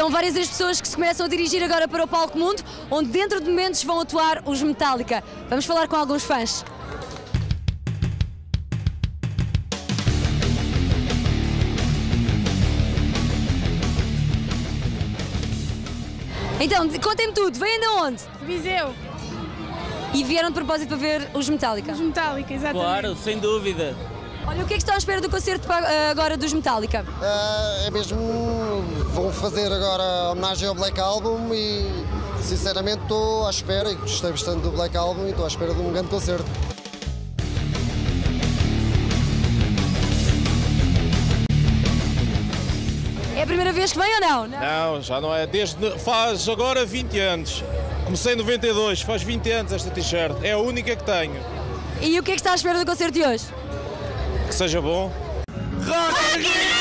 São várias as pessoas que se começam a dirigir agora para o Palco Mundo, onde dentro de momentos vão atuar os Metallica. Vamos falar com alguns fãs. Então, contem-me tudo, vêm de onde? Viseu, E vieram de propósito para ver os Metallica. os Metallica, exatamente. Claro, sem dúvida. Olha, o que é que estão à espera do concerto eh, agora dos Metallica? Ah, é mesmo. Vão fazer agora homenagem ao Black Album e sinceramente estou à espera e gostei bastante do Black Album e estou à espera de um grande concerto. É a primeira vez que vem ou não? Não. Não, já não é. Desde, faz agora 20 anos. Comecei em 92, faz 20 anos esta t-shirt. É a única que tenho. E o que é que está à espera do concerto de hoje? Que seja bom. Rock!